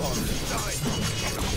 Forest died.